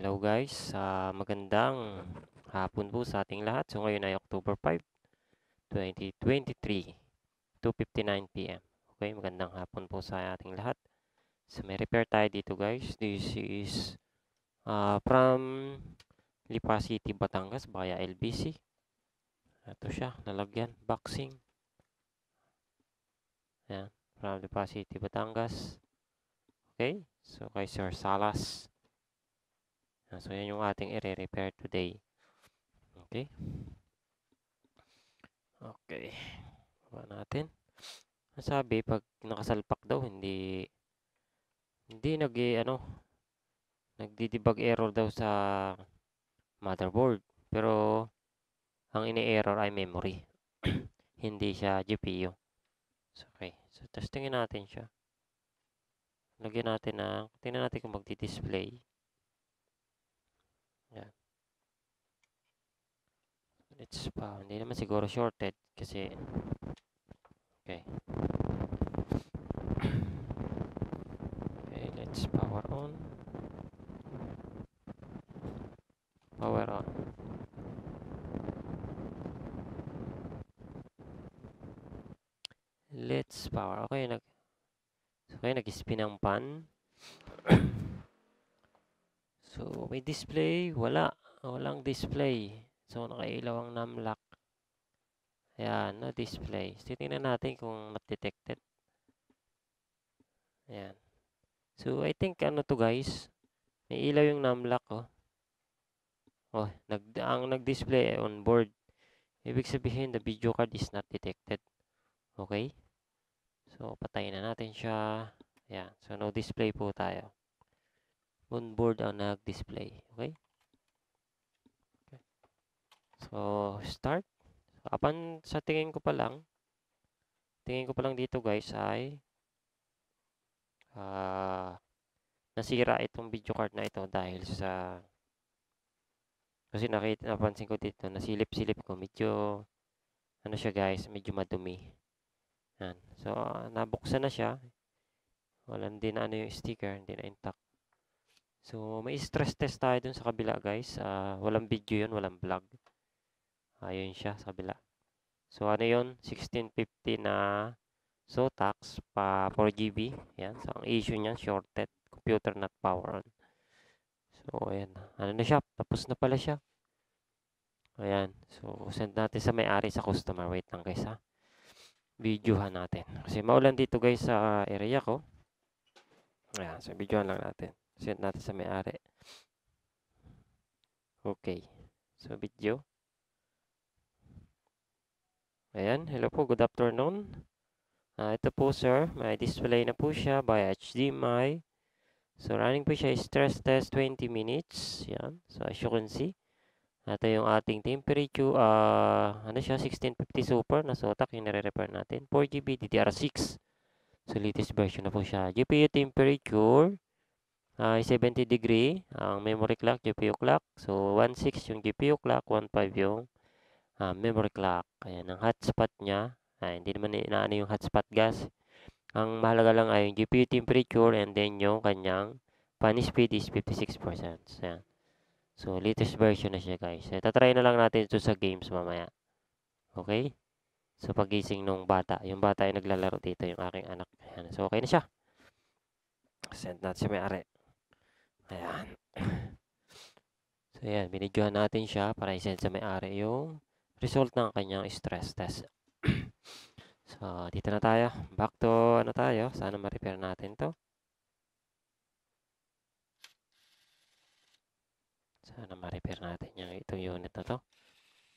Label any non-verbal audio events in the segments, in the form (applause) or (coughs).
Hello guys, ah, magandang hapon po sa ating lahat. So ngayon ay October 5, 2023, 2.59 p.m. Okay, magandang hapon po sa ating lahat. So may repair tayo dito guys. This is ah, from Lipa City, Batangas via LBC. Ito siya, lalagyan, boxing. Ayan, from Lipa City, Batangas. Okay, so kay Sir Salas. Ah, So, yan yung ating i-repair today. Okay. Okay. Baba natin. Sabi, pag nakasalpak daw, hindi, hindi nag, ano, nagdi-debug error daw sa motherboard. Pero, ang ini-error ay memory. (clears throat) hindi siya GPU. So, okay. So, testingin natin siya. Lagyan natin na, tingnan natin kung magdi-display. Let's pa, hindi naman siguro shorted kasi okay. Okay, let's power on. Power on. Let's power. Okay, nag Okay, nag-spin ang pan. (coughs) so, may display, wala. Walang display. So, nakailaw ang numlock. Ayan, no display. Titingnan natin kung not detected. Ayan. So, I think ano to guys, may ilaw yung numlock, oh. Oh, nag, ang nag-display ay on board. Ibig sabihin, the video card is not detected. Okay? So, patayin na natin siya. Ayan. So, no display po tayo. On board ang nag-display. Okay? So, start. Apan sa tingin ko pa lang, tingin ko pa lang dito guys ay ah nasira itong video card na ito dahil sa kasi nakita napansin ko dito nasilip-silip ko medyo ano siya guys medyo madumi. Yan. So ah, nabuksan na siya. Walang din ano yung sticker hindi na intact. So may stress test tayo dun sa kabila guys. Ah, walang video yun walang vlog Ayun siya sa kabila. So, ano yun? 1650 na Zotac pa 4GB. Yan. So, ang issue niyan, shorted. Computer not power on. So, ayan. Ano na siya? Tapos na pala siya. Ayan. So, send natin sa may-ari sa customer. Wait lang guys ha. Videohan natin. Kasi maulan dito guys sa area ko. Ayan. So, videohan lang natin. Send natin sa may-ari. Okay. So, video. Ayan, hello po, good afternoon. Ah, ito po sir, may display na po siya by HDMI. So running po siya stress test 20 minutes. Yan, so as you can see. Ito yung ating temperature, ah, ano siya, 1650 super na Zotac yung nare-repair natin. 4GB DDR6. So latest version na po siya. GPU temperature ay 70 degree. Ang memory clock, GPU clock. So 16 yung GPU clock, 15 yung ah, memory clock. Ayan, ang hotspot niya. Ay, hindi naman inaano yung hotspot gas. Ang mahalaga lang ay yung GPU temperature and then yung kanyang fan speed is 56%. So, ayan. So, latest version na siya guys. So, tatry na lang natin ito sa games mamaya. Okay? So, pagising nung bata. Yung bata ay naglalaro dito, yung aking anak. Ayan. So, okay na siya. Send natin siya may-ari. Ayan. (laughs) So, ayan. Binidyohan natin siya para i-send sa may-ari yung result ng kanyang stress test. (clears throat) so, dito na tayo. Back to ano tayo. Sana ma-repair natin to. Sana ma-repair natin yung itong unit na to.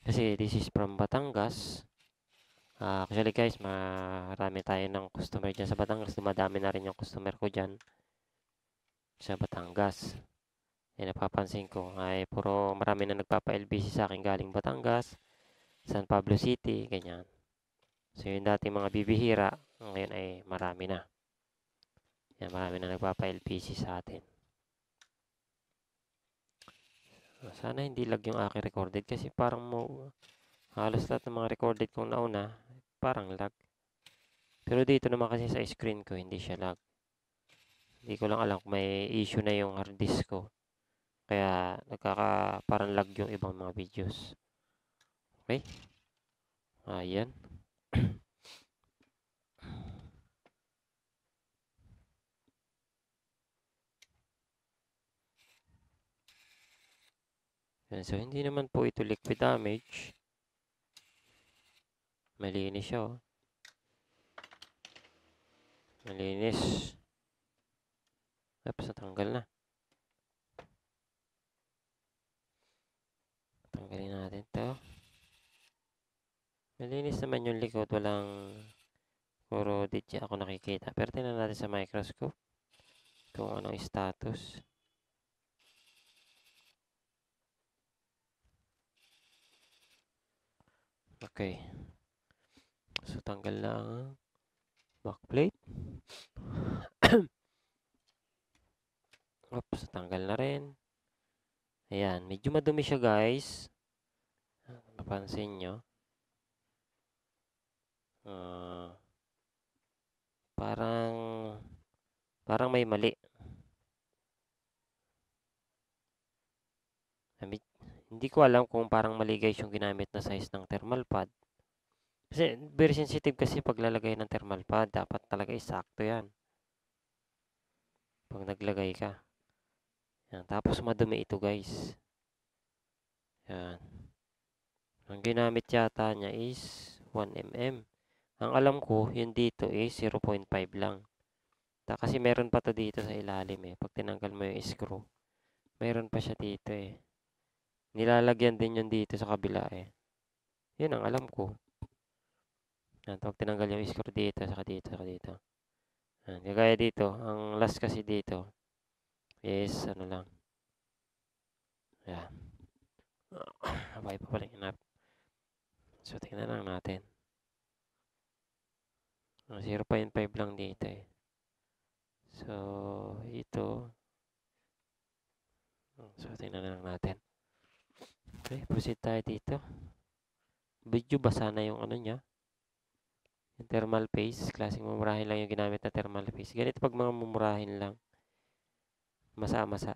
Kasi this is from Batangas. Ah, actually guys, marami tayo ng customer dyan sa Batangas. Dumadami na rin yung customer ko dyan sa Batangas. Yan napapansin ko ay puro marami na nagpapa-LBC sa akin galing Batangas. San Pablo City, ganyan. So, yung dati mga bibihira, ngayon ay marami na. Yan, marami na nagpapa-LPC sa atin. Sana hindi lag yung aking recorded kasi parang mo, halos lahat ng mga recorded kong nauna, parang lag. Pero dito naman kasi sa screen ko, hindi siya lag. Hindi ko lang alam kung may issue na yung hard disk ko. Kaya nagkaka parang lag yung ibang mga videos. Okay? Ayan. Yan, so hindi naman po ito liquid damage. Malinis siya oh. Malinis. Tapos natanggal na. Tanggalin natin to. Malinis naman yung likod. Walang puro ditya ako nakikita. Pero tingnan natin sa microscope kung anong status. Okay. So, tanggal na ang backplate. (coughs) Oops, tanggal na rin. Ayan, medyo madumi siya guys. Mapansin nyo. Uh, parang parang may mali. Hindi ko alam kung parang mali guys yung ginamit na size ng thermal pad. Kasi very sensitive kasi paglalagay ng thermal pad. Dapat talaga isakto yan. Pag naglagay ka. Yan. Tapos madumi ito guys. Yan. Ang ginamit yata niya is 1mm. Ang alam ko, yun dito is 0.5 lang. Ta kasi meron pa to dito sa ilalim eh. Pag tinanggal mo yung screw, meron pa siya dito eh. Nilalagyan din yun dito sa kabila eh. Yun ang alam ko. Yan, pag tinanggal yung screw dito, saka dito, saka dito. Yan, kagaya dito, ang last kasi dito is ano lang. Yan. (coughs) Abay pa pala inap. So, tingnan lang natin. 0.5 lang dito eh. So, ito. So, tingnan lang natin. Okay, proceed tayo dito. Video basa na yung ano niya. Yung thermal paste. Klaseng mumurahin lang yung ginamit na thermal paste. Ganito pag mga mumurahin lang. Masa-masa.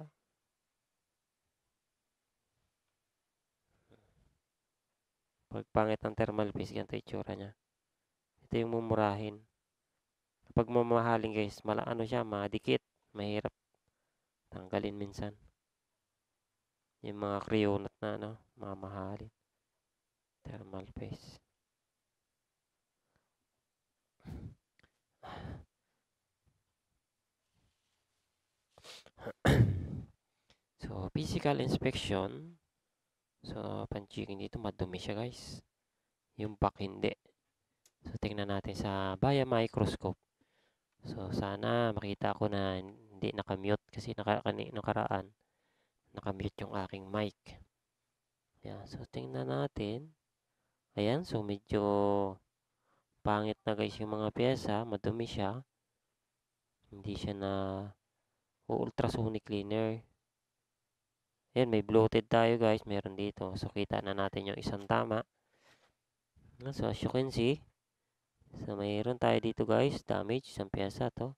Pag pangit ang thermal paste, ganito itsura niya. Ito yung mumurahin. Kapag mamahalin guys, mala ano siya, madikit. Mahirap tanggalin minsan. Yung mga kriyonat na ano, mamahalin. Thermal paste. (clears throat) so, physical inspection. So, panchecking dito, madumi siya guys. Yung back hindi. So, tingnan natin sa Baya microscope. So, sana makita ko na hindi nakamute kasi naka, nakaraan nakamute yung aking mic. Yan. So, tingnan natin. Ayan. So, medyo pangit na guys yung mga pyesa. Madumi siya. Hindi siya na ultrasonic cleaner. Ayan. May bloated tayo guys. Meron dito. So, kita na natin yung isang tama. So, as you can see. So, mayroon tayo dito guys. Damage. Isang pyesa to.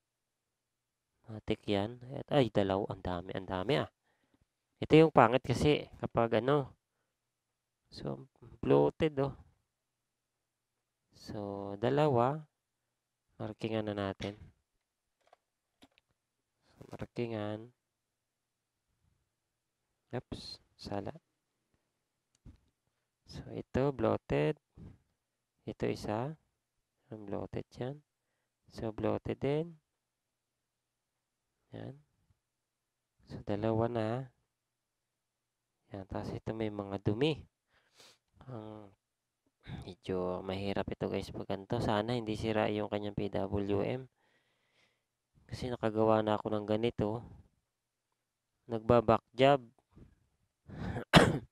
Matik yan. At, ay, dalaw. Ang dami. Ang dami ah. Ito yung pangit kasi kapag ano. So, bloated oh. So, dalawa. Markingan na natin. So, markingan. Oops, sala. So, ito bloated. Ito isa. Ang bloated yan. So, bloated din. Yan. So, dalawa na. Yan, tapos ito may mga dumi. Ang medyo mahirap ito guys pag ganito. Sana hindi sira yung kanyang PWM. Kasi nakagawa na ako ng ganito. Nagbaback job. (coughs)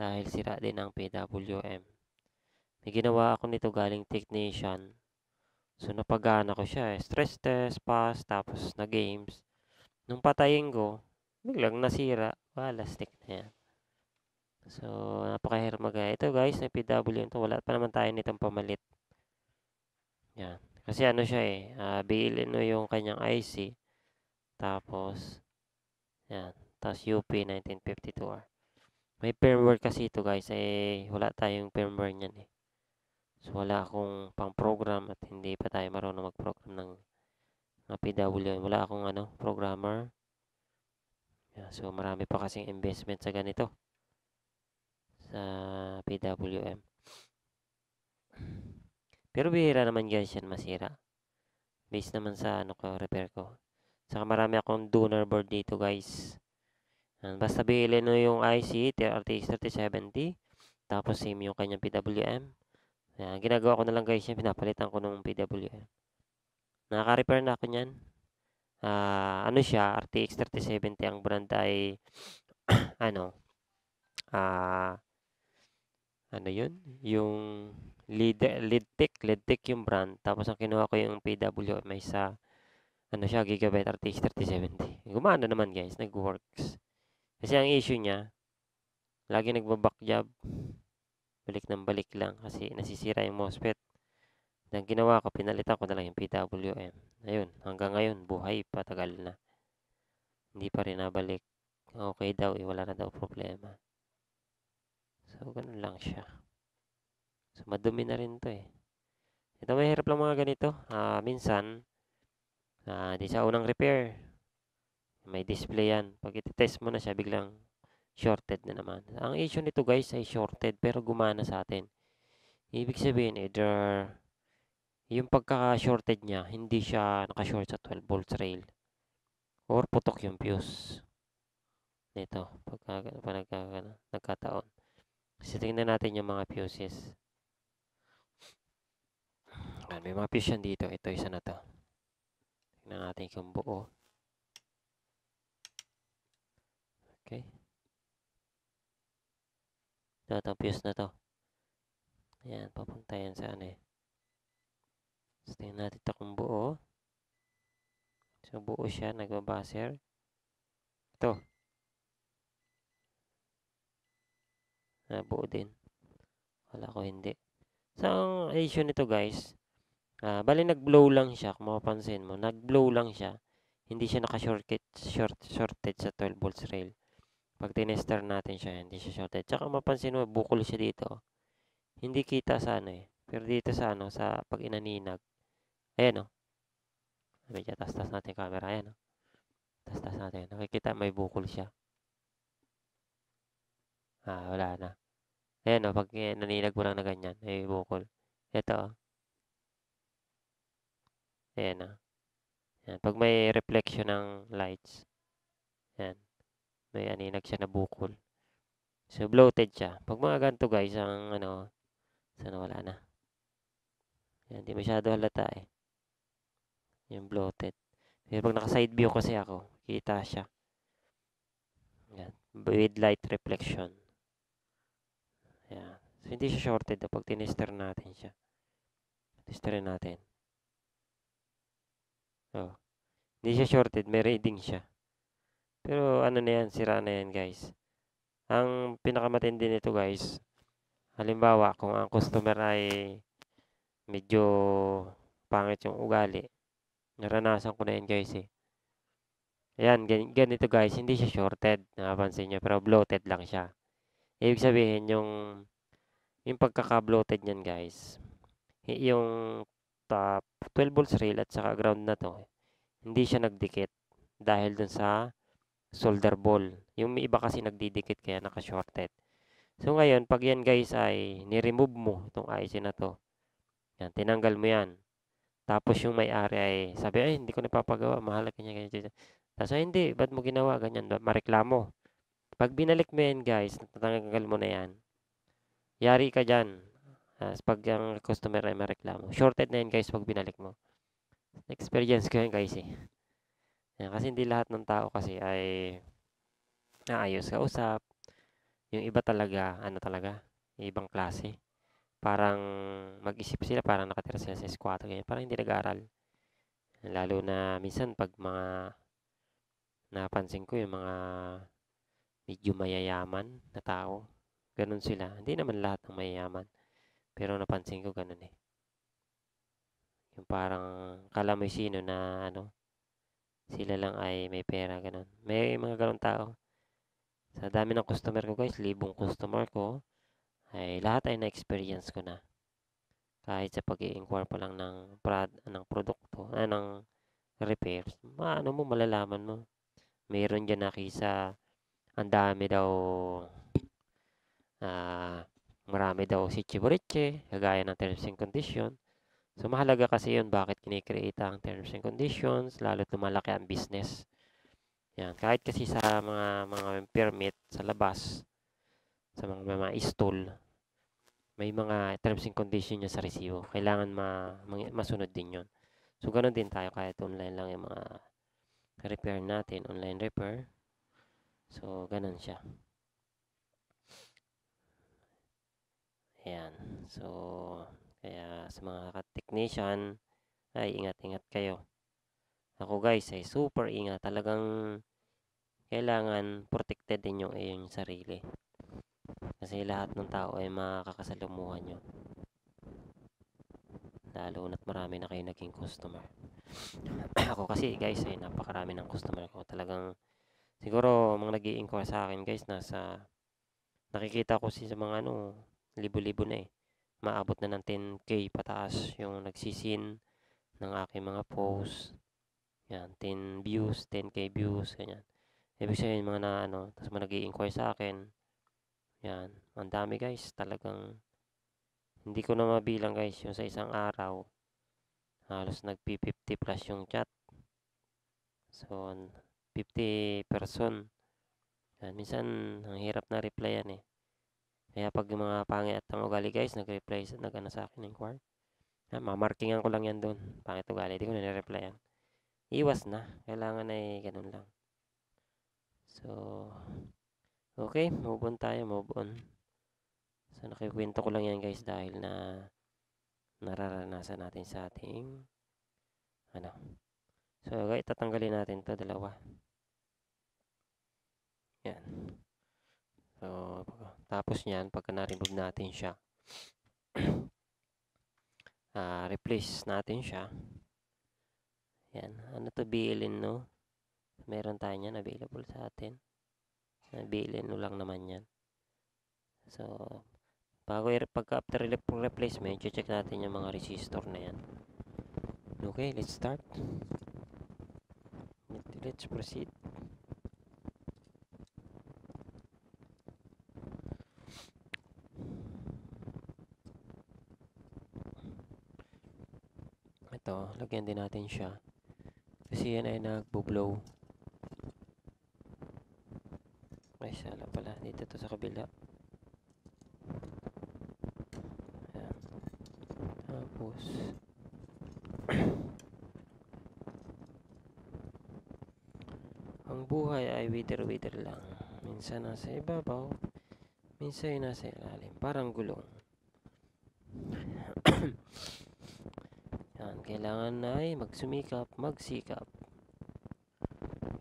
Dahil sira din ang PWM. May ginawa ako nito galing technician. So napagana ko siya eh. Stress test, pass, tapos na games. Nung patayin ko, biglang nasira. Wala, stick na yan. So, napakahirap mag Ito guys, na PW ito. Wala pa naman tayo nitong pamalit. Yan. Kasi ano siya eh. Uh, bilin mo yung kanyang IC. Tapos, yan. Tapos UP 1952R. May firmware kasi ito guys, eh wala tayong firmware niyan eh. So wala akong pang program at hindi pa tayo marunong mag-program ng mga PWM. Wala akong ano, programmer. Yeah, so marami pa kasing investment sa ganito. Sa PWM. Pero bihira naman guys yan masira. Based naman sa ano ko, repair ko. Saka marami akong donor board dito guys. Yan, basta bilhin mo yung IC, RTX 3070. Tapos same yung kanyang PWM. Yan, ginagawa ko na lang guys yan, pinapalitan ko nung PWM. Nakaka-repair na ako niyan. Ah, ano siya, RTX 3070 ang brand ay (clears throat) ano? Ah, ano 'yun? Yung lead Leadtech, Leadtech yung brand. Tapos ang kinuha ko yung PWM ay sa ano siya, Gigabyte RTX 3070. Gumana naman guys, nag-works. Kasi ang issue niya, lagi nagbaback job. Balik ng balik lang kasi nasisira yung MOSFET. Ang ginawa ko, pinalitan ko na lang yung PWM. Ayun, hanggang ngayon, buhay pa, tagal na. Hindi pa rin nabalik. Okay daw, eh, wala na daw problema. So, ganun lang siya. So, madumi na rin to eh. Ito, mahirap lang mga ganito. Ah, minsan, ah, di sa unang repair, may display yan. Pag iti-test mo na siya, biglang shorted na naman. Ang issue nito guys ay shorted pero gumana sa atin. Ibig sabihin, either yung pagka-shorted niya, hindi siya naka-short sa 12 volts rail. Or putok yung fuse. Ito, pagka, pag nagka, nagkataon. Kasi tingnan natin yung mga fuses. Ayan, may mga fuse yan dito. Ito, isa na to. Tingnan natin kung buo. Okay. Ito, itong fuse na to. Ayan, papunta yan sa ano eh. So, tingnan natin ito kung buo. So, buo siya, nagbabaser. Ito. Ah, buo din. Wala ko hindi. So, ang issue nito guys, ah, bali nag-blow lang siya, kung mapapansin mo. Nag-blow lang siya. Hindi siya naka-shorted short, shorted sa 12 volts rail. Pag tinester natin siya, hindi siya shorted. Tsaka mapansin mo, bukol siya dito. Hindi kita sa ano eh. Pero dito sa ano, sa pag inaninag. Ayan o. Oh. Medyo tas-tas natin yung camera. Ayan o. Oh. Tas-tas natin. Nakikita may bukol siya. Ah, wala na. Ayan o. Oh, pag naninag mo lang na ganyan, may bukol. Ito o. Oh. Ayan o. Oh. Pag may reflection ng lights. Ayan. May aninag siya na bukol. So, bloated siya. Pag mga ganito guys, ang ano, sana wala na. Yan, di masyado halata eh. Yung bloated. Pero pag naka-side view kasi ako, kita siya. Yan. With light reflection. Yan. So, hindi siya shorted pag tinister natin siya. Testerin natin. Oh. Hindi siya shorted, may reading siya. Pero ano na yan, sira na yan guys. Ang pinakamatindi nito guys, halimbawa kung ang customer ay medyo pangit yung ugali, naranasan ko na yan guys eh. Ayan, ganito guys, hindi siya shorted, napansin nyo, pero bloated lang siya. Ibig sabihin, yung, yung pagkaka-bloated niyan guys, yung top 12 volts rail at saka ground na to, hindi siya nagdikit dahil dun sa solder ball. Yung may iba kasi nagdidikit kaya naka-shorted. So ngayon, pag yan guys ay ni-remove mo itong IC na to. Yan, tinanggal mo yan. Tapos yung may-ari ay sabi, ay hindi ko napapagawa, mahal kanya ganyan. Tapos ay hindi, ba't mo ginawa ganyan? Mareklamo. Pag binalik mo yan guys, natanggal mo na yan. Yari ka dyan. As pag ang customer ay mareklamo. Shorted na yan guys pag binalik mo. Experience ko yan guys eh. Yan, kasi hindi lahat ng tao kasi ay naayos kausap. Yung iba talaga, ano talaga, ibang klase. Parang mag-isip sila, parang nakatira sila sa squat, ganyan. Parang hindi nag-aaral. Lalo na minsan pag mga napansin ko yung mga medyo mayayaman na tao. Ganun sila. Hindi naman lahat ng mayayaman. Pero napansin ko ganun eh. Yung parang kala mo sino na ano, sila lang ay may pera, ganun. May mga ganun tao. Sa dami ng customer ko guys, libong customer ko, ay lahat ay na-experience ko na. Kahit sa pag inquire pa lang ng, prod, ng produkto, ah, ng repairs, maano mo, malalaman mo. Mayroon dyan na kisa, ang dami daw, ah, marami daw si Chiboriche, kagaya ng terms and condition. So, mahalaga kasi yun bakit kinikreate ang terms and conditions, lalo lumalaki ang business. Yan. Kahit kasi sa mga mga permit sa labas, sa mga, mga stall, may mga terms and conditions niya sa resibo. Kailangan ma- masunod din yon. So, ganun din tayo kahit online lang yung mga repair natin, online repair. So, ganun siya. Ayan. So, kaya sa mga technician, ay ingat-ingat kayo. Ako guys ay super ingat. Talagang kailangan protected din yung iyong sarili. Kasi lahat ng tao ay makakasalamuhan nyo. Lalo na't marami na kayo naging customer. (clears throat) Ako kasi guys ay napakarami ng customer ko. Talagang siguro mga nag inquire sa akin guys nasa nakikita ko si sa mga ano libo-libo na eh maabot na ng 10k pataas yung nagsisin ng aking mga posts. Yan, 10 views, 10k views, ganyan. Ibig sabihin mga na ano, tapos mga nag inquire sa akin. Yan, ang dami guys, talagang hindi ko na mabilang guys yung sa isang araw. Halos nag-50 plus yung chat. So, 50 person. Yan, minsan, ang hirap na reply yan eh. Kaya pag yung mga pangit ang ugali guys, nag-reply, nag-ano sa akin, inquire. Ah, mamarkingan ko lang yan doon. Pangit ugali, di ko na nire-replyan. Iwas na. Kailangan ay ganun lang. So, okay, move on tayo, move on. So, nakikwento ko lang yan guys dahil na nararanasan natin sa ating ano. So, guys, tatanggalin natin to dalawa. Yan. So, tapos niyan, pagka na-remove natin siya, uh, (clears throat) replace natin siya. Yan. Ano to BLN no? Meron tayo niyan available sa atin. BLN no lang naman yan. So, bago pagka after replacement, check natin yung mga resistor na yan. Okay, let's start. Let's proceed. Ito, lagyan din natin siya. Kasi yan ay nagbo-blow. Ay, sala pala. Dito to sa kabila. Tapos, (clears throat) ang buhay ay wither-wither lang. Minsan nasa ibabaw, minsan nasa ilalim. Parang gulong. Kailangan ay magsumikap, magsikap.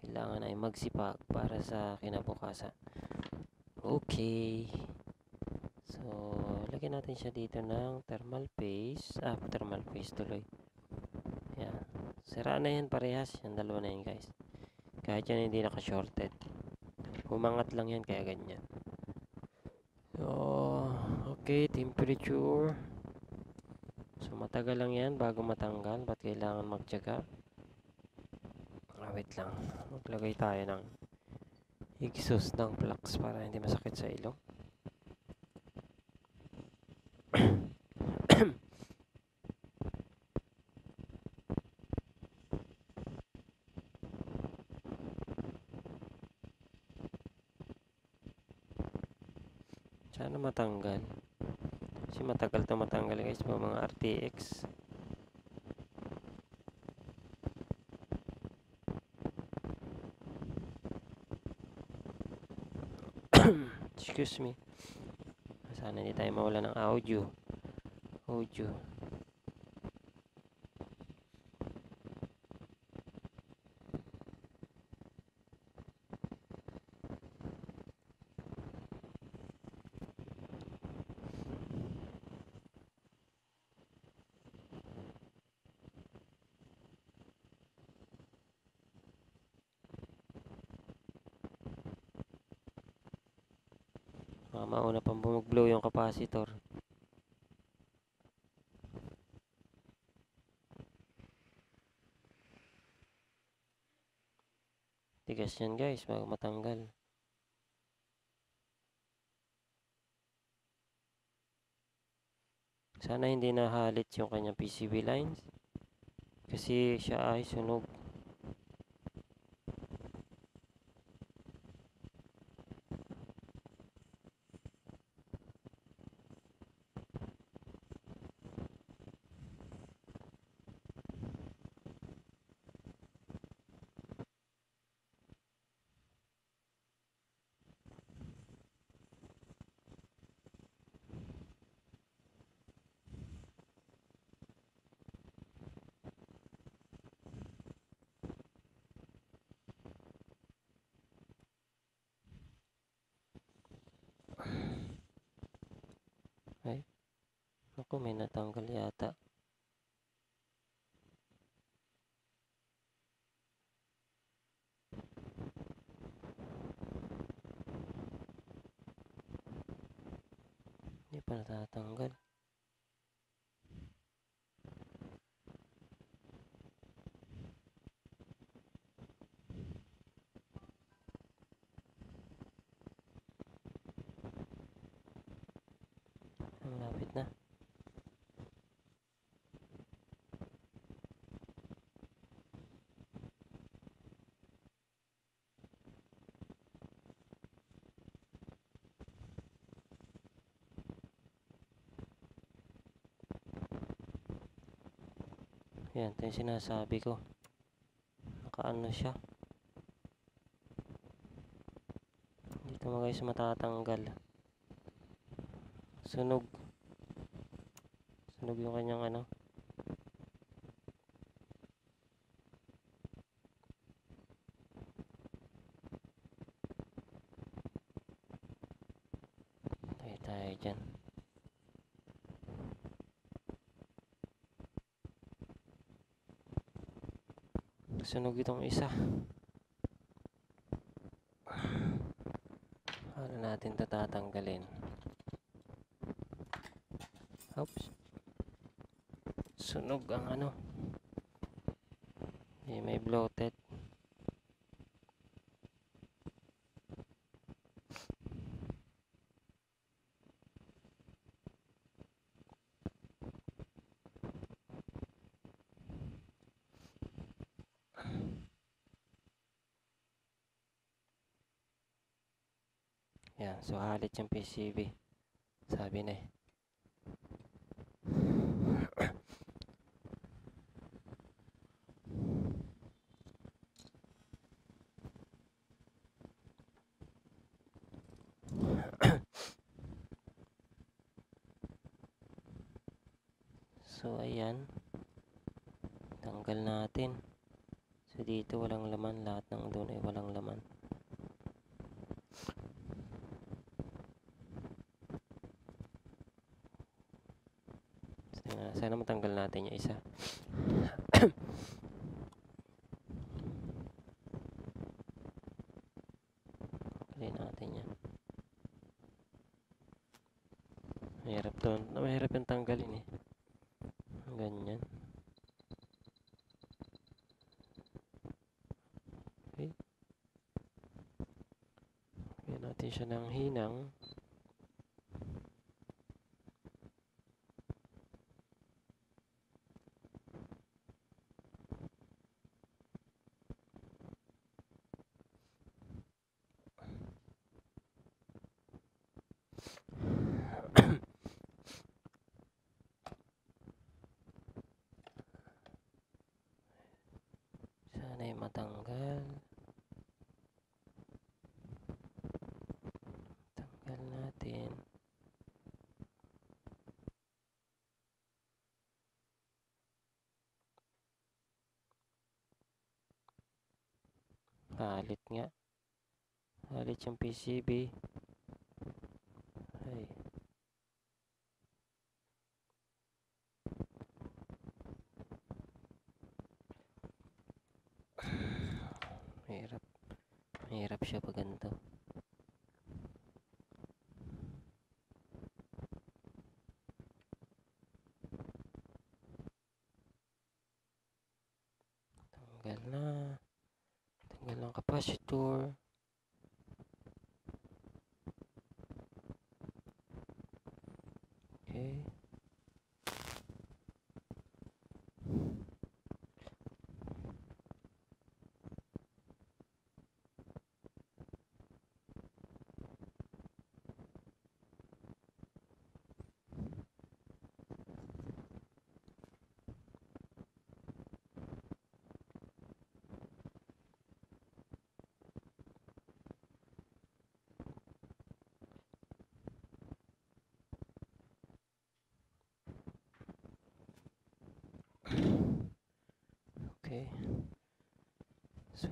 Kailangan ay magsipag para sa kinabukasan. Okay. So, lagyan natin siya dito ng thermal paste. Ah, thermal paste tuloy. Yan. Sira na yan parehas. Yan dalawa na yan guys. Kahit yan hindi naka-shorted. Humangat lang yan kaya ganyan. So, okay, temperature. Matagal lang yan bago matanggal. Ba't kailangan magtyaga? Ah, lang. Maglagay tayo ng exhaust ng flux para hindi masakit sa ilong. Sana matanggal. Kasi matagal to matanggal guys RTX. (coughs) Excuse me. Sana hindi tayo mawala ng audio. Audio. Mauna pang bumag-blow yung capacitor. Tigas yan guys, bago matanggal. Sana hindi nahalit yung kanyang PCB lines. Kasi siya ay sunog. Ako, may natanggal yata. Hindi pa natatanggal. Malapit na. Yan, ito yung sinasabi ko. Nakaano siya. Dito mo guys matatanggal. Sunog. Sunog yung kanyang ano. Tayo tayo dyan. Sunog itong isa. Paano natin ito tatanggalin? Oops. Sunog ang ano. Eh, may bloated. Yan, so halit yung PCB. Sabi na. (coughs) So, ayan. Tanggal natin. So, dito walang laman. Lahat ng doon ay walang laman. Sana, sana matanggal natin yung isa. Tanggalin natin yan. Mahirap to. Mahirap yung tanggalin eh. Ganyan. Okay. Lagyan natin siya ng hinang. Sana'y matanggal. Tanggal natin. Halit nga. Halit yung PCB.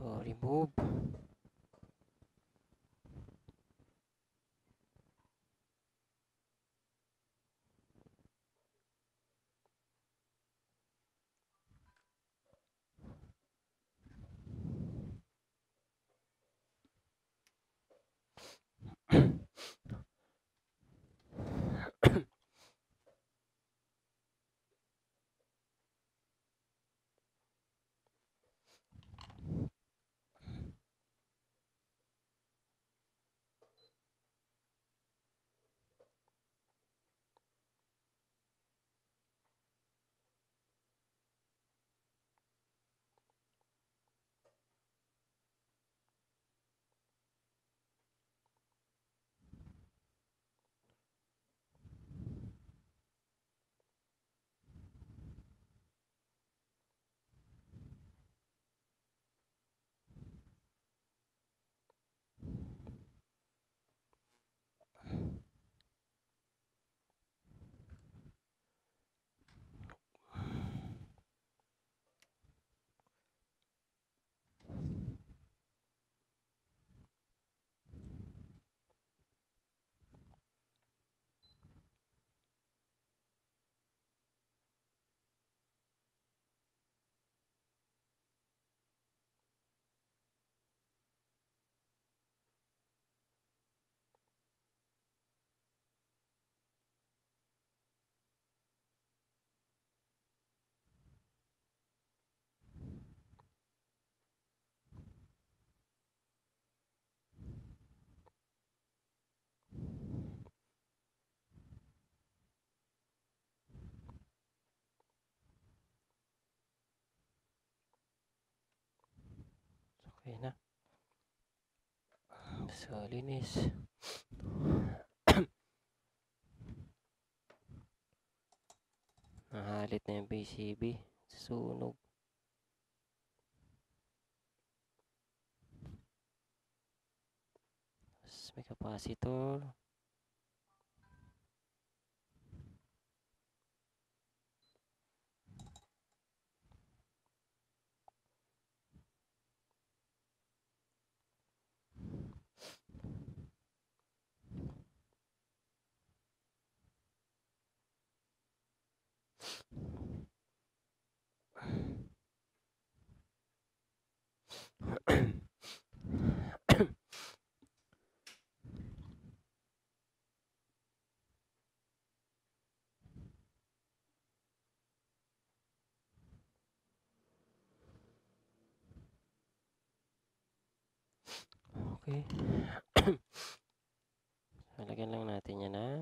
remove Okay na. So, linis. Nahalit na yung PCB. Sunog. Tapos may capacitor. Okay. (coughs) Lalagyan lang natin yan ng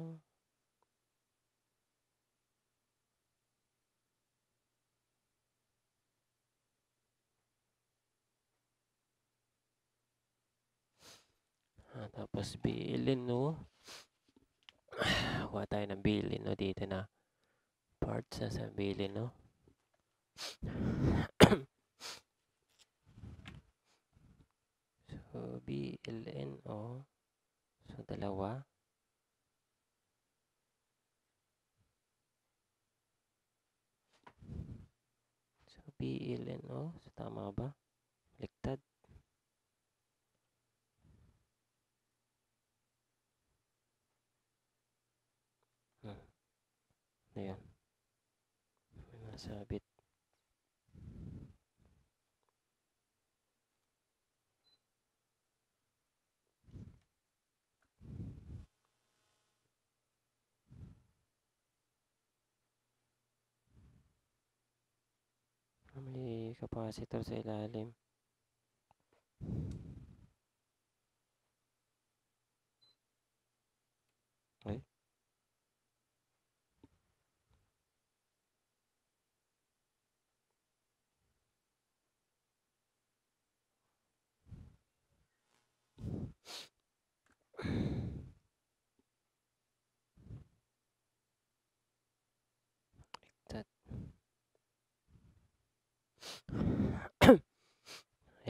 tapos bilin no. (sighs) Kuha tayo ng bilin no dito na parts na sa bilin no. (coughs) so BLNO so dalawa so BLNO so tama ba? Baliktad. Ayan. May nasabit. May capacitor sa ilalim.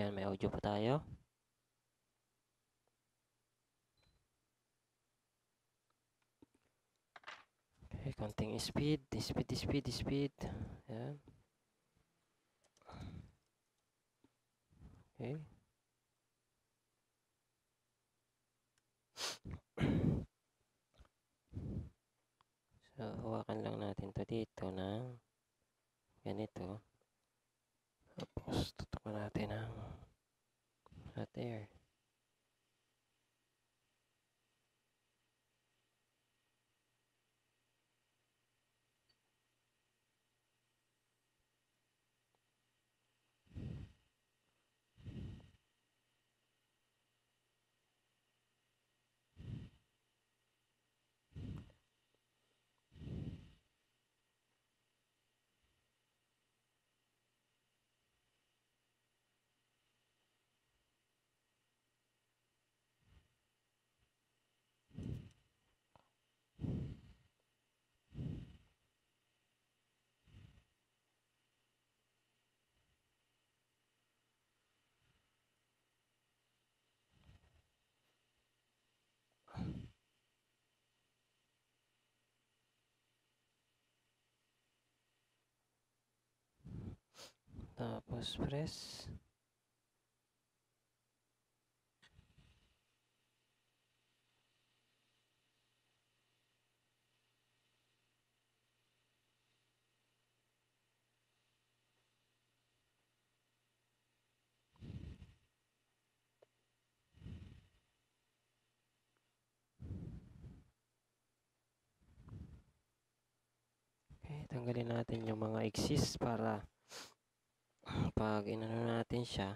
May audio pa tayo. Okay, konting speed, speed, speed, speed. Yan. Okay. So, hawakan lang natin to dito ng ganito. Tapos, tutukan natin ang hot air. Tapos, press. Tanggalin natin yung mga exist para pag inano natin siya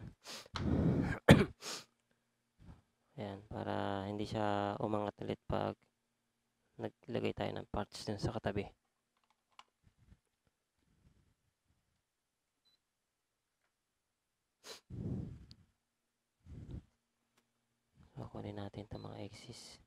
ayan, para hindi siya umangat ulit pag naglagay tayo ng parts dun sa katabi. So, kunin natin itong mga exist.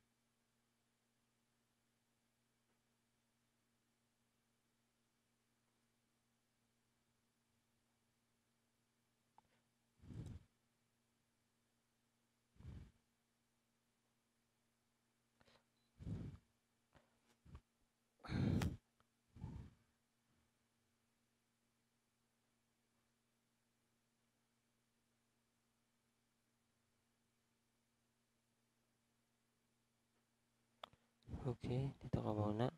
Okay, dito ka muna.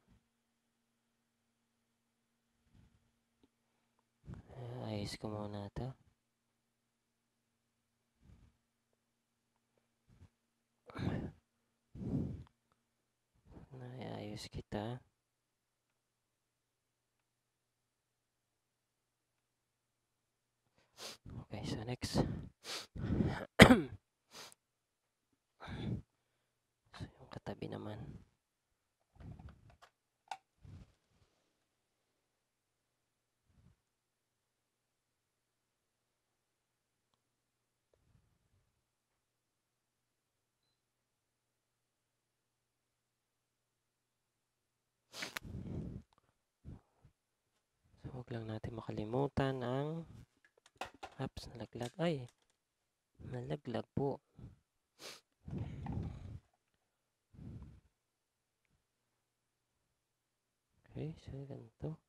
Uh, ayos ko muna ito. Ayos kita. Okay, so next. (coughs) so, yung katabi naman. Lang natin makalimutan ang apps nalaglag. Ay, nalaglag po. Okay, so ganito.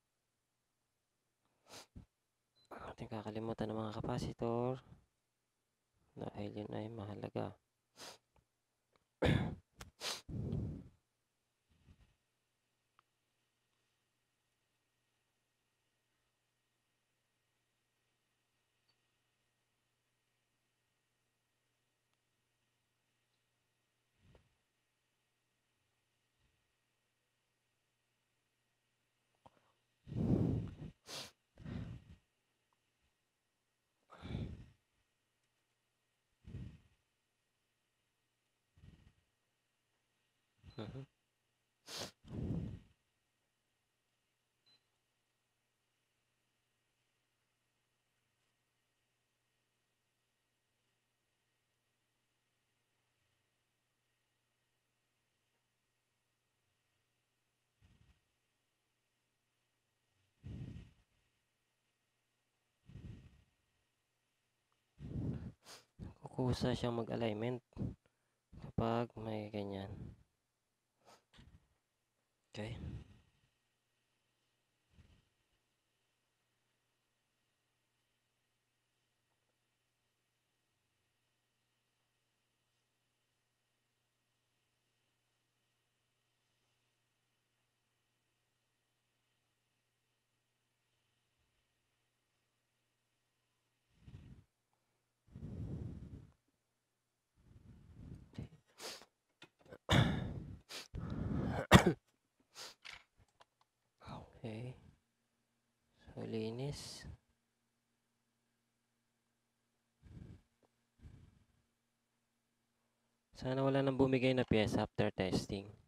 Ating kakalimutan ng mga kapasitor dahil yun ay mahalaga. (clears throat) (clears throat) mmhmm kusa siyang mag-alignment kapag may ganyan. Okay. Okay. So, linis. Sana wala nang bumigay na pyesa after testing.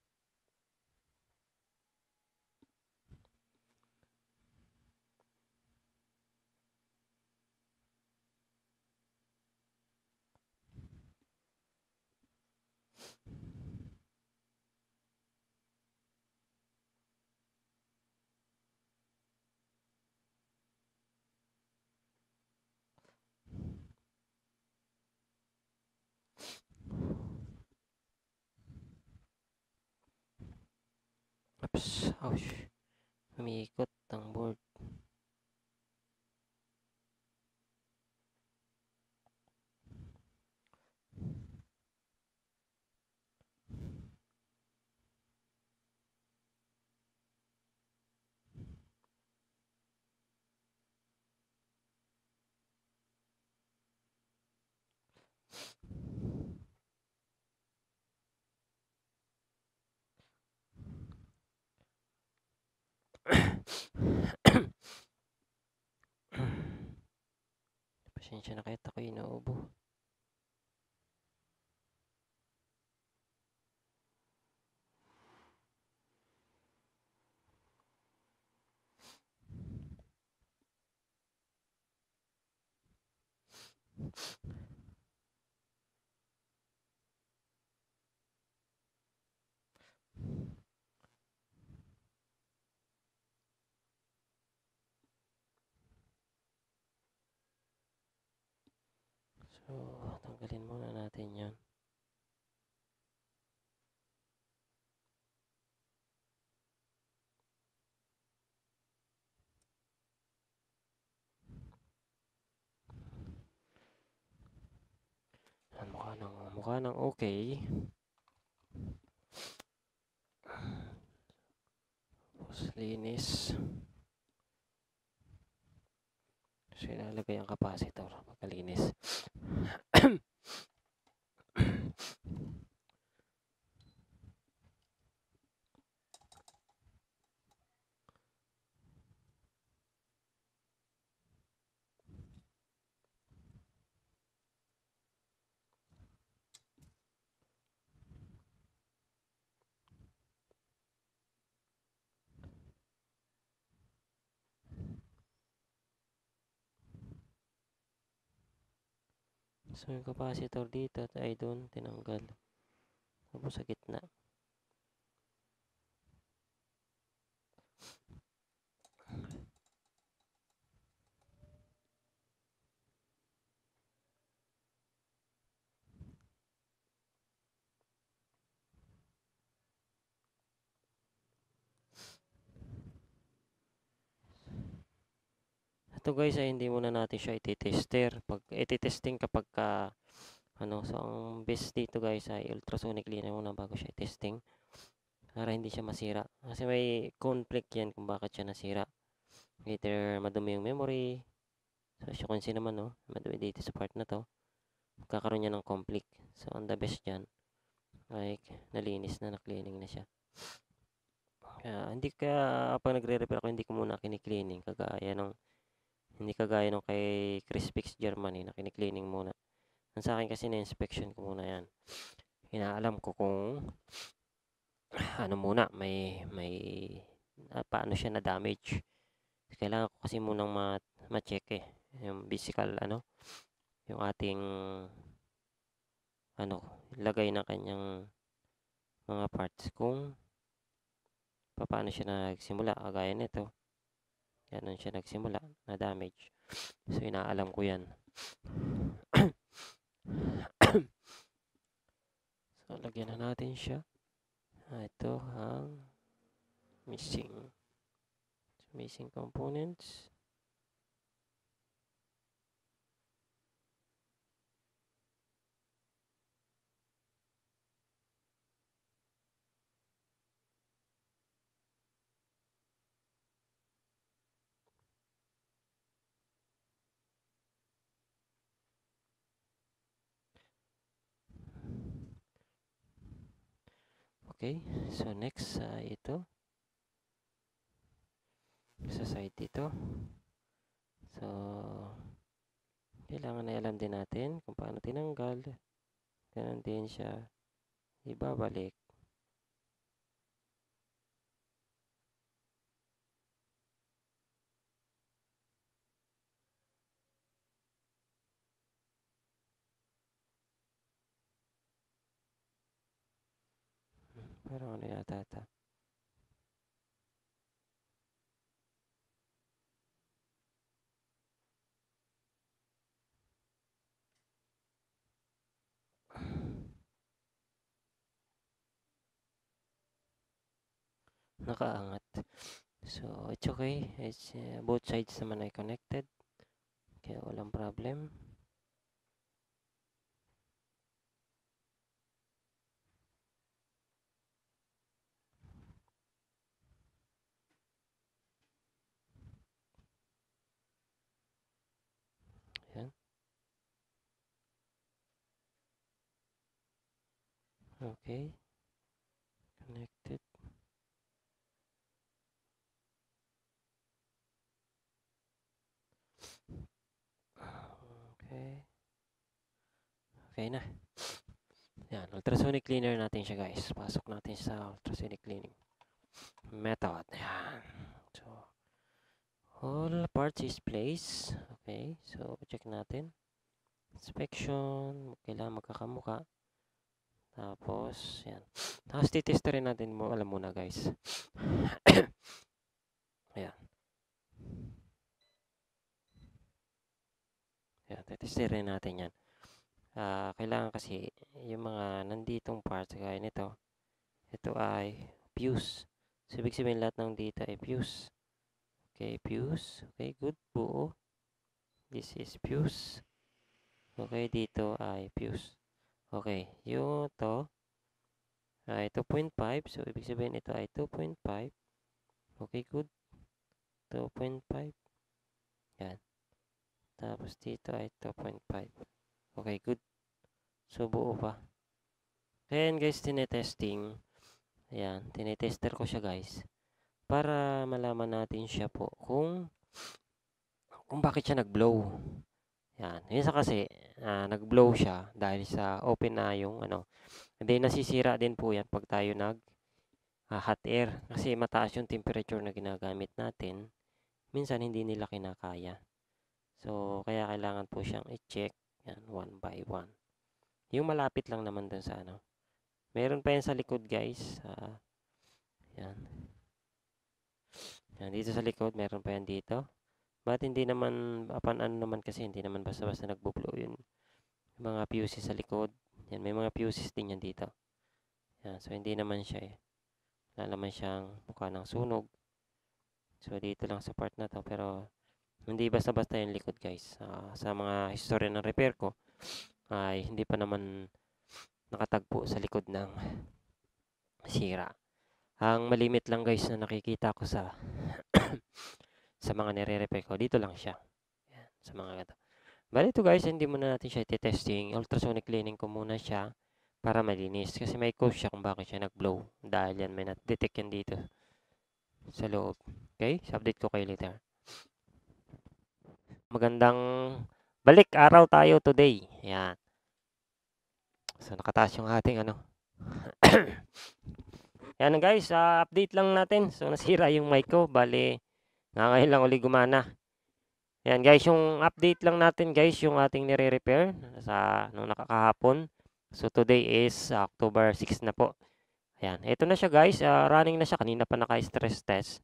Oops. Ouch. Umiikot ang board. Pasensya na kahit ako inuubo. So, tanggalin muna natin yan. Yan, mukha nang, mukha nang okay. Tapos, linis. So, ilalagay ang capacitor pagkalinis. Yung capacitor dito ay doon, tinanggal. Tapos sa gitna. Ito guys ay hindi muna natin siya iti-tester. Pag iti-testing kapag ka ano, so ang best dito guys ay ultrasonic cleaner muna bago siya i-testing. Para hindi siya masira. Kasi may conflict yan kung bakit siya nasira. Either madumi yung memory. So see naman no, madumi dito sa part na to. Magkakaroon niya ng conflict. So ang the best dyan. Like, nalinis na, na-cleaning na siya. Kaya, hindi kaya pag nagre-repair ako, hindi ko muna kini-cleaning. Kagaya ng hindi kagaya nung kay Crispix Germany na kini-cleaning muna. Ang sa akin kasi na-inspection ko muna yan. Inaalam ko kung ano muna, may, may, uh, paano siya na-damage. Kailangan ko kasi munang ma- ma-check eh. Yung physical, ano, yung ating, ano, lagay ng kanyang mga parts kung paano siya nagsimula. Kagaya nito. Ganun siya nagsimula na damage. So, inaalam ko yan. (coughs) so, lagyan na natin siya. Ah, ito ang missing. Missing components. Okay, so next uh, ito. Sa side dito. So, kailangan na alam din natin kung paano tinanggal. Ganun din siya ibabalik. Parang ano yata ata. Nakaangat. So, it's okay. It's, uh, both sides naman ay connected. Kaya walang problem. Yan. Okay. Connected. Okay. Okay na. Yan, ultrasonic cleaner natin siya guys. Pasok natin sa ultrasonic cleaning method. Yan. So, all parts is placed. Okay, so check natin. Inspection, kailangan magkakamuka. Tapos, yan. Tapos, titesterin natin mo, alam muna guys. (coughs) Ayan. Ayan, titesterin natin yan. Uh, kailangan kasi, yung mga nanditong parts, gaya nito, ito ay fuse. So, ibig sabihin lahat ng data ay fuse. Okay, fuse. Okay, good. Buo. This is fuse. Okay, dito ay fuse. Okay, yung to ay 2.5. So, ibig sabihin ito ay 2.5. Okay, good. 2.5. Yan. Tapos dito ay 2.5. Okay, good. So, buo pa. Ayan guys, tinetesting. Ayan, tinetester ko siya guys. Para malaman natin siya po kung kung bakit siya nag-blow. Yan. Minsan kasi, uh, nag-blow siya dahil sa open na yung ano. Hindi nasisira din po yan pag tayo nag uh, hot air. Kasi mataas yung temperature na ginagamit natin. Minsan hindi nila kinakaya. So, kaya kailangan po siyang i-check. Yan, one by one. Yung malapit lang naman dun sa ano. Meron pa yan sa likod guys. Uh, yan. Yan, dito sa likod, meron pa yan dito. But hindi naman, apan ano naman kasi, hindi naman basta-basta nagbo-blow yun. Yung mga fuses sa likod. Yan, may mga fuses din yan dito. Yan, so hindi naman siya eh. Wala naman siyang mukha ng sunog. So dito lang sa part na to. Pero hindi basta-basta yung likod guys. Uh, sa mga history ng repair ko, ay hindi pa naman nakatagpo sa likod ng sira. Ang malimit lang guys na nakikita ko sa sa mga nire-repair ko. Dito lang siya. Yan, sa mga gato. Bali ito guys, hindi muna natin siya iti-testing. Ultrasonic cleaning ko muna siya para malinis. Kasi may cause siya kung bakit siya nag-blow. Dahil yan, may nat-detect yan dito sa loob. Okay? So, update ko kayo later. Magandang balik araw tayo today. Yan. So, nakataas yung ating ano. (coughs) Yan guys, uh, update lang natin. So, nasira yung mic ko. Bali, nga ngayon lang uli gumana. Yan guys, yung update lang natin guys, yung ating nire-repair sa nung nakakahapon. So today is uh, October 6 na po. Ayan, ito na siya guys, uh, running na siya. Kanina pa naka-stress test.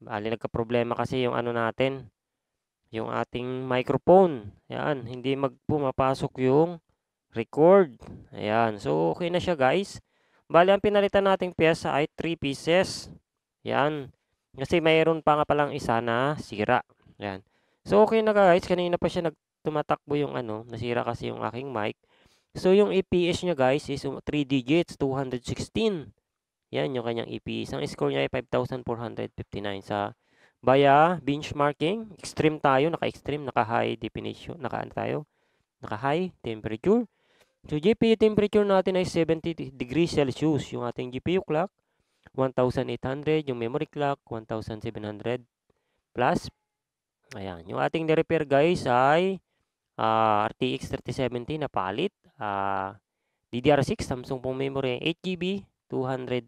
Bali, nagka-problema kasi yung ano natin. yung ating microphone. Ayan, hindi magpumapasok yung record. Ayan, so okay na siya guys. Bali, ang pinalitan nating pyesa ay 3 pieces. Ayan, kasi mayroon pa nga palang isa na sira. Ayan. So okay na guys, kanina pa siya nagtumatakbo yung ano, nasira kasi yung aking mic. So yung EPS niya guys is 3 digits, 216. Yan yung kanyang EPS. Ang score niya ay 5,459 sa Baya benchmarking. Extreme tayo, naka-extreme, naka-high definition, naka-ano tayo, naka-high temperature. So GPU temperature natin ay 70 degrees Celsius. Yung ating GPU clock 1,800, yung memory clock 1,700 plus. Ayan, yung ating ni-repair guys ay uh, RTX 3070 na palit. Uh, DDR6 Samsung pong memory 8GB 200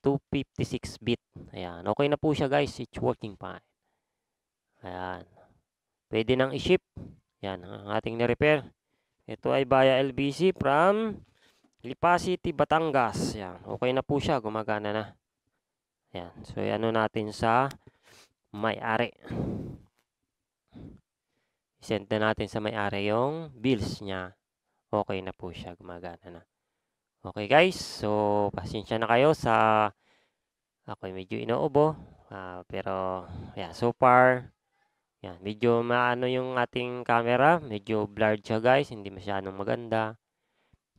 256 bit. Ayan. Okay na po siya guys. It's working fine. Ayan. Pwede nang i-ship. Ayan. Ang ating na-repair. Ito ay via LBC from Lipa City, Batangas. Ayan. Okay na po siya. Gumagana na. Ayan. So, ano natin sa may-ari. Send na natin sa may-ari yung bills niya. Okay na po siya. Gumagana na. Okay guys, so pasensya na kayo sa ako medyo inuubo. Uh, pero yeah, so far yan, medyo maano yung ating camera, medyo blurred siya guys, hindi masyadong maganda.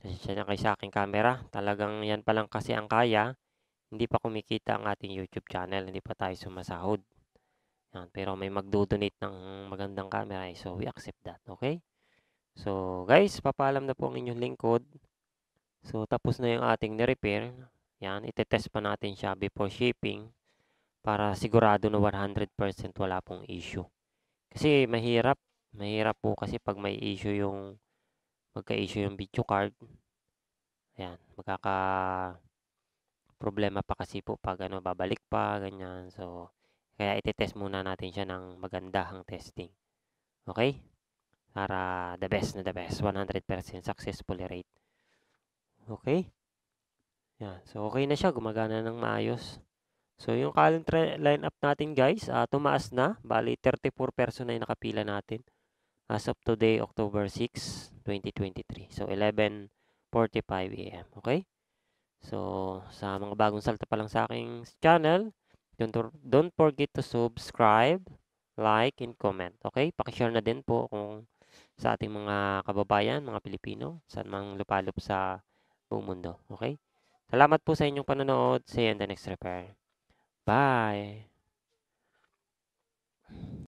Pasensya na kayo sa aking camera. Talagang yan pa lang kasi ang kaya. Hindi pa kumikita ang ating YouTube channel, hindi pa tayo sumasahod. Yan, pero may magdo-donate ng magandang camera, eh, so we accept that, okay? So guys, papaalam na po ang inyong lingkod. So, tapos na yung ating ni-repair. Yan, itetest pa natin siya before shipping para sigurado na 100% wala pong issue. Kasi mahirap, mahirap po kasi pag may issue yung magka-issue yung video card. Ayan, magkaka problema pa kasi po pag ano, babalik pa, ganyan. So, kaya itetest muna natin siya ng magandahang testing. Okay? Para the best na the best, 100% successfully rate. Okay? Yan. So, okay na siya. Gumagana ng maayos. So, yung current lineup natin guys, uh, tumaas na. Bali, 34 person na yung nakapila natin. As of today, October 6, 2023. So, 11.45 a.m. Okay? So, sa mga bagong salta pa lang sa aking channel, don't, don't forget to subscribe, like, and comment. Okay? Pakishare na din po kung sa ating mga kababayan, mga Pilipino, saan mang lupalop sa buong mundo. Okay? Salamat po sa inyong panonood. See you in the next repair. Bye!